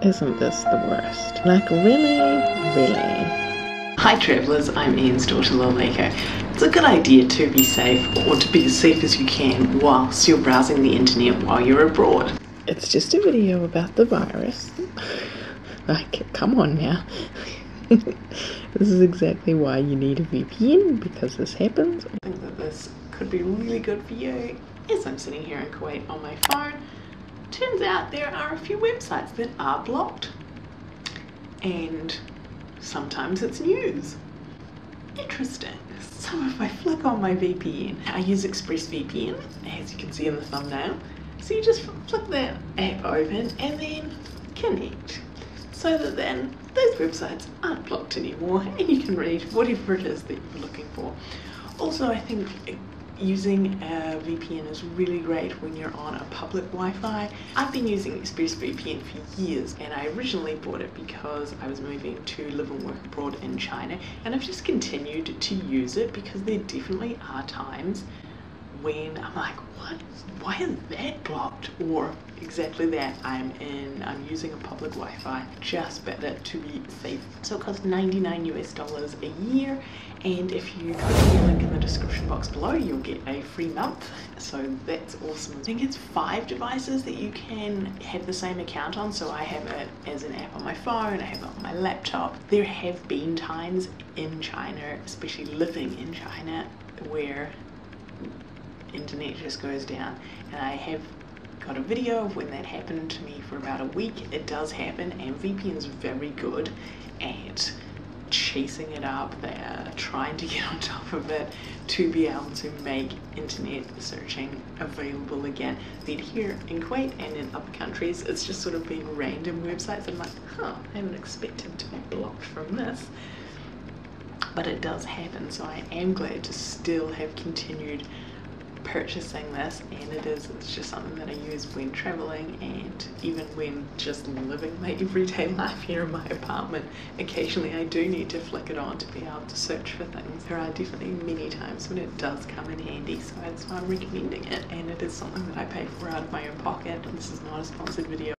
Isn't this the worst? Like, really? Really? Hi travellers, I'm Anne's daughter Laleko. It's a good idea to be safe, or to be as safe as you can whilst you're browsing the internet while you're abroad. It's just a video about the virus. like, come on now. this is exactly why you need a VPN, because this happens. I think that this could be really good for you. As I'm sitting here in Kuwait on my phone, turns out there are a few websites that are blocked. And sometimes it's news. Interesting. So if I flick on my VPN, I use ExpressVPN, as you can see in the thumbnail. So you just flick that app open and then connect. So that then those websites aren't blocked anymore and you can read whatever it is that you're looking for. Also, I think using a VPN is really great when you're on a public Wi-Fi. I've been using ExpressVPN for years and I originally bought it because I was moving to live and work abroad in China and I've just continued to use it because there definitely are times when I'm like, what? Why is that blocked? Or exactly that, I'm in, I'm using a public Wi-Fi, just better to be safe. So it costs 99 US dollars a year, and if you click the link in the description box below, you'll get a free month. So that's awesome. I think it's five devices that you can have the same account on. So I have it as an app on my phone, I have it on my laptop. There have been times in China, especially living in China, where internet just goes down and I have got a video of when that happened to me for about a week. It does happen. And VPN is very good at chasing it up. They're trying to get on top of it to be able to make internet searching available again. Then here in Kuwait and in other countries it's just sort of being random websites. I'm like huh I haven't expected to be blocked from this. But it does happen so I am glad to still have continued purchasing this and it is it's just something that I use when traveling and even when just living my everyday life here in my apartment. Occasionally I do need to flick it on to be able to search for things. There are definitely many times when it does come in handy so that's why I'm recommending it and it is something that I pay for out of my own pocket. This is not a sponsored video